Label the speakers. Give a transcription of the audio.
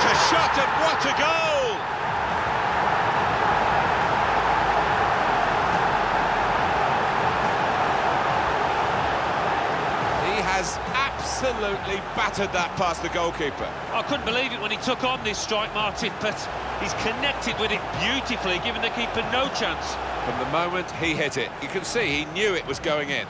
Speaker 1: What a shot and what a goal! He has absolutely battered that past the goalkeeper.
Speaker 2: I couldn't believe it when he took on this strike, Martin, but he's connected with it beautifully, giving the keeper no chance.
Speaker 1: From the moment he hit it, you can see he knew it was going in.